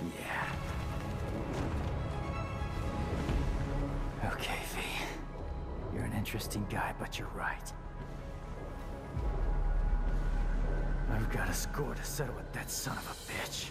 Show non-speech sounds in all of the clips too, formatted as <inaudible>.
Yeah. Okay, V. You're an interesting guy, but you're right. I've got a score to settle with that son of a bitch.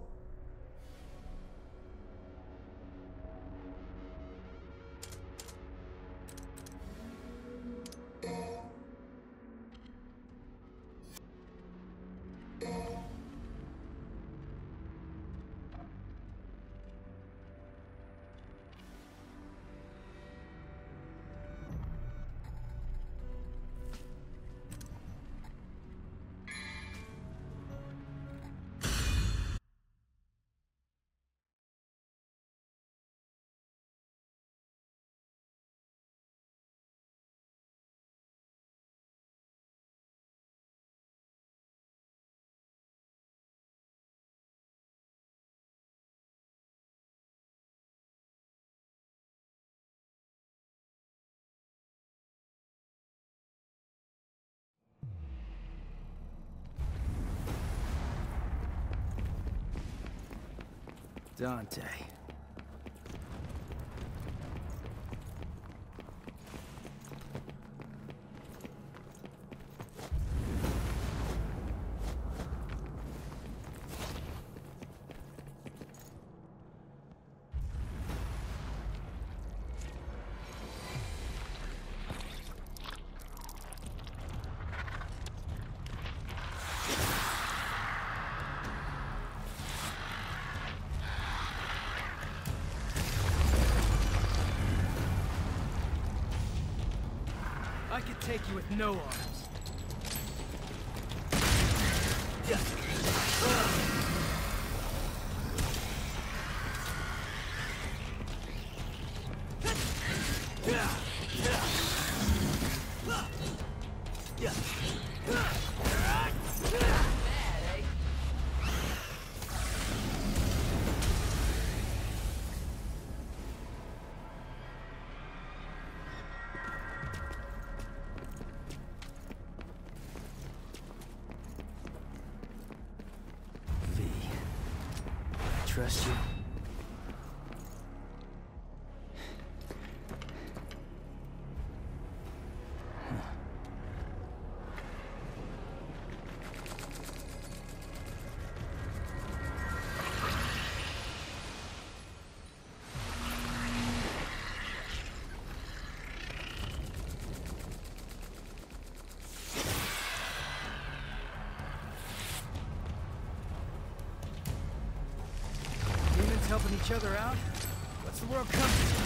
Dante. I could take you with no arms. V. each other out? What's the world coming to?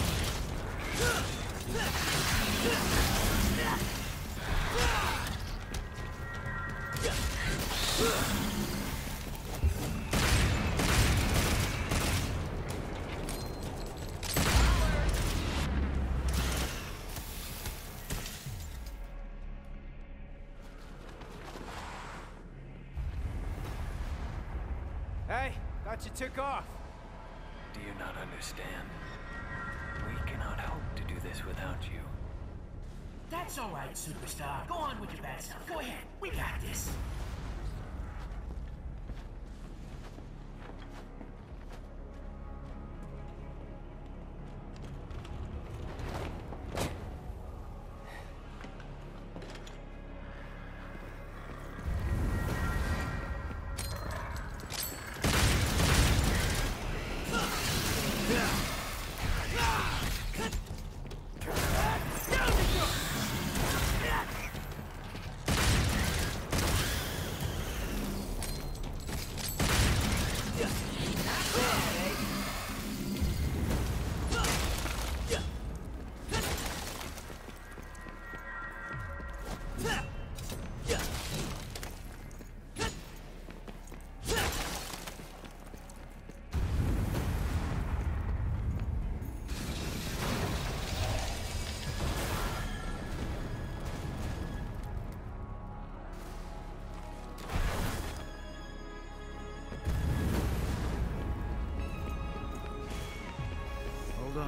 Hey, thought you took off. Understand? We cannot hope to do this without you. That's all right, superstar. Go on with your bad stuff. Go ahead. We got this.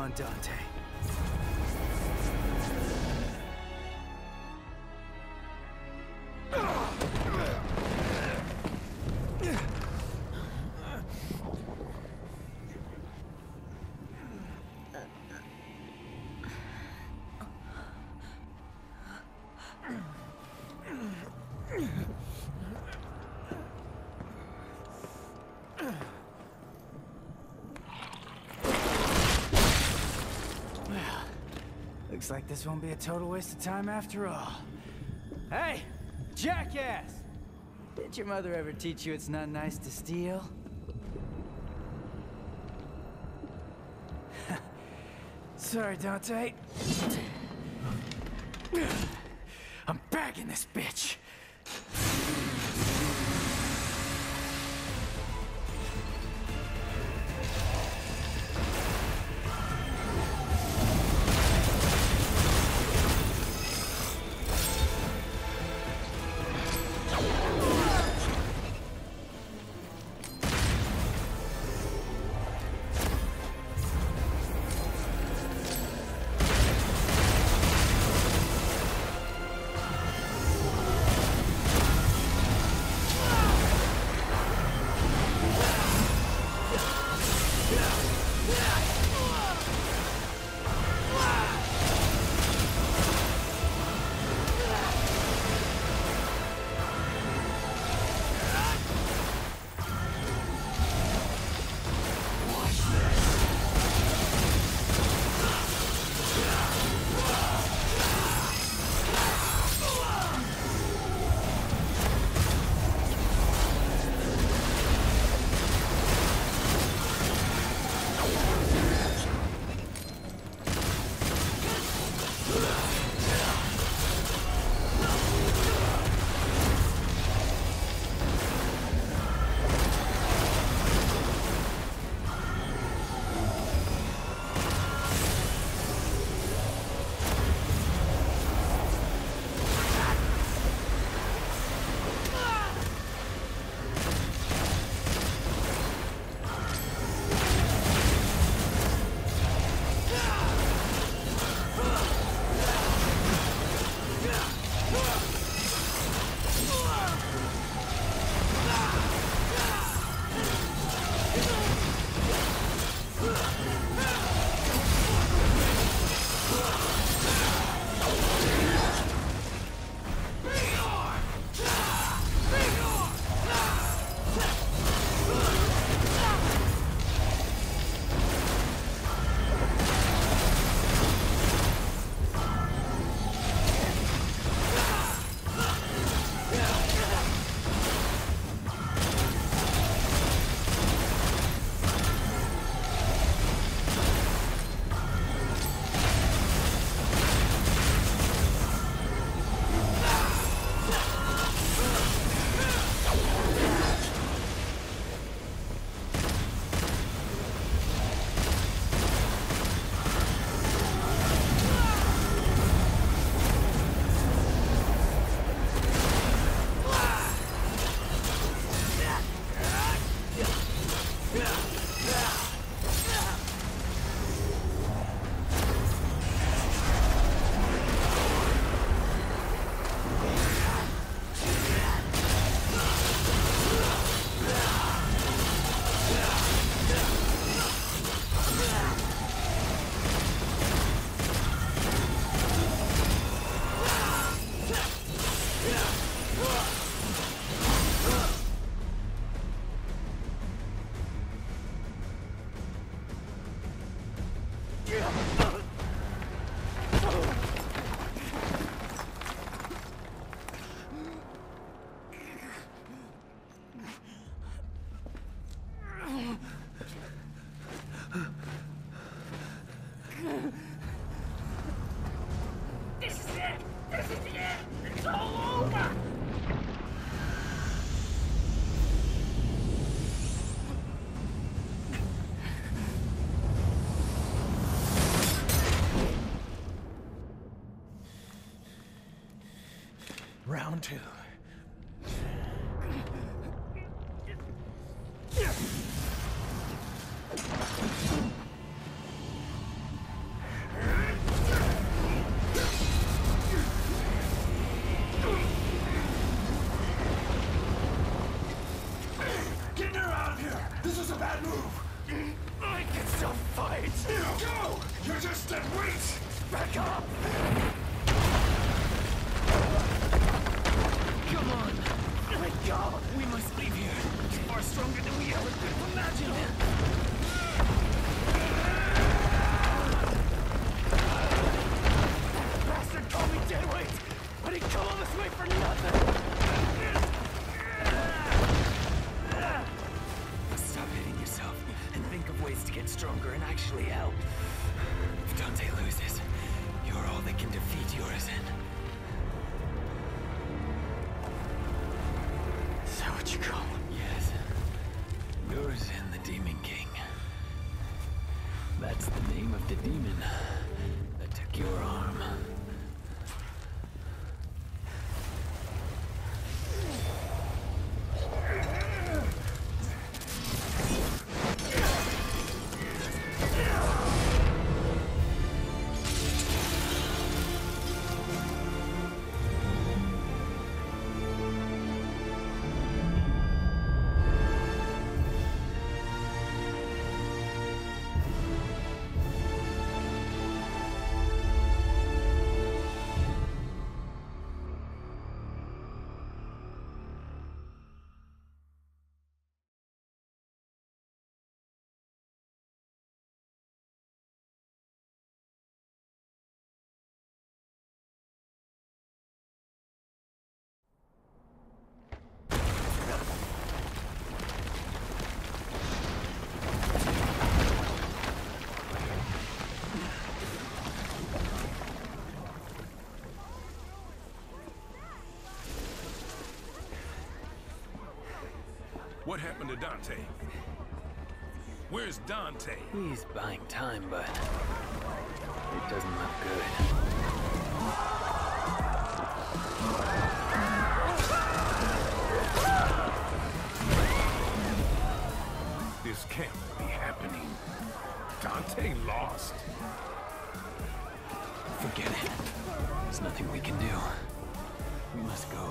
On, Dante. Looks like this won't be a total waste of time after all. Hey, jackass! Did your mother ever teach you it's not nice to steal? <laughs> Sorry, Dante. I'm bagging this bitch. Round two. your What happened to Dante? Where's Dante? He's buying time, but it doesn't look good. This can't be happening. Dante lost. Forget it. There's nothing we can do. We must go.